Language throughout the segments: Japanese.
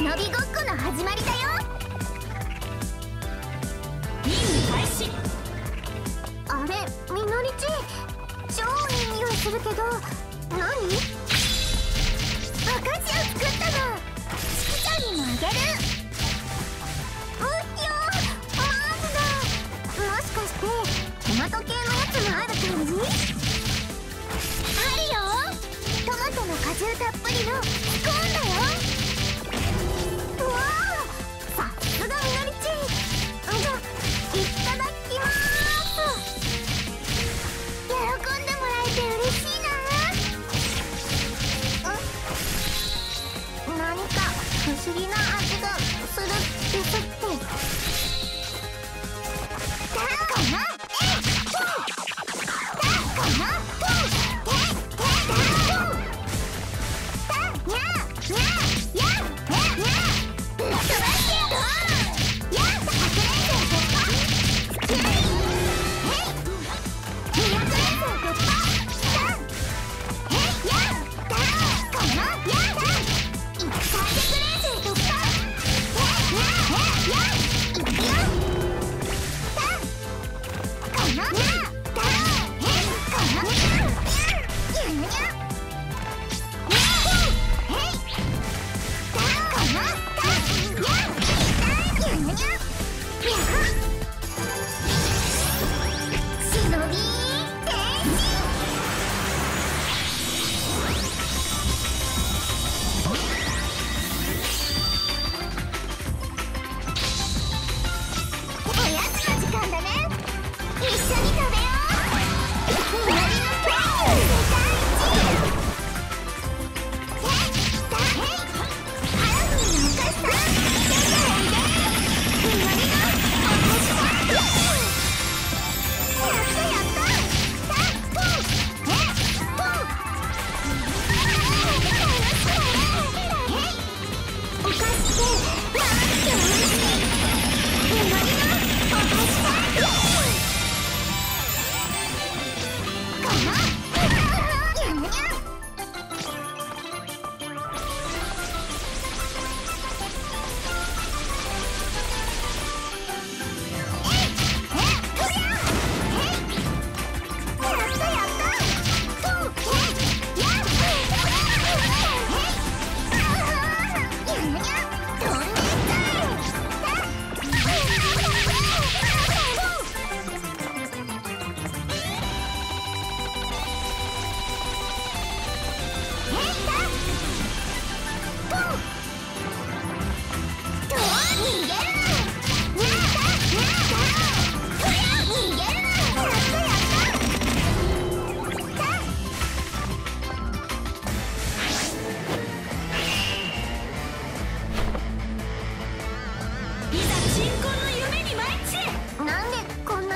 忍びごっこの始まりだよ。任務開始。あれみのりち超いい匂いするけど何？お菓子を作ったの。しきちゃんにもあげる。うっよマーズだ。もしかしてトマト系のやつもある感じあるよ。トマトの果汁たっぷりのスコーンだ不思議な味がする。ですっ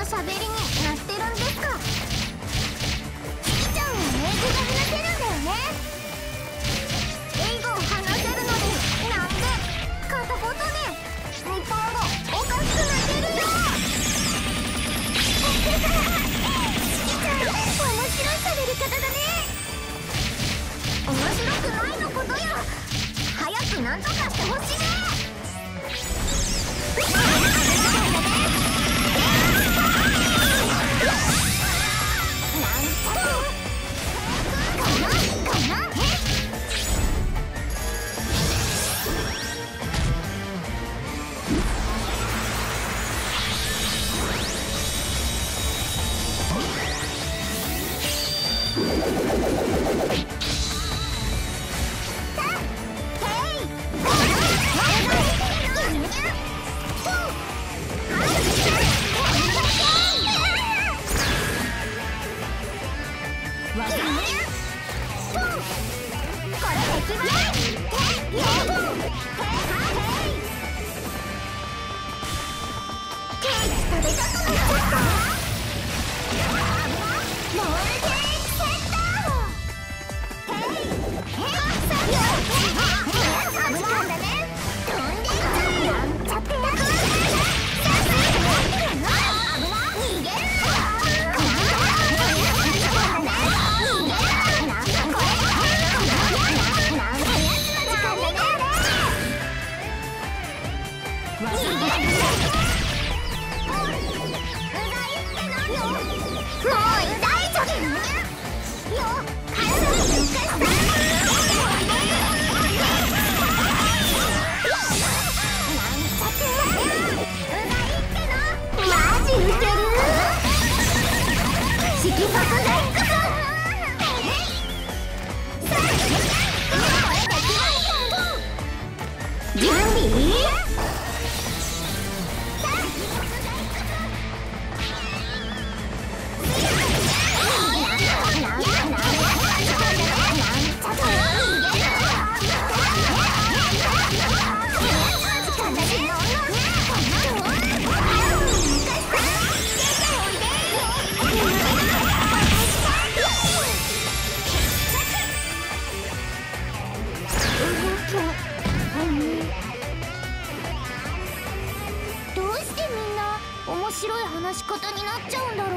喋りになってるんですか。キキちゃんは英語が話せるんだよね。英語を話せるのになんで片言で日本語おかしくなってるよキキちゃん面白い喋り方だね。面白くないのことよ早くなんとかしてほしい。準備し方になっちゃうんだろう。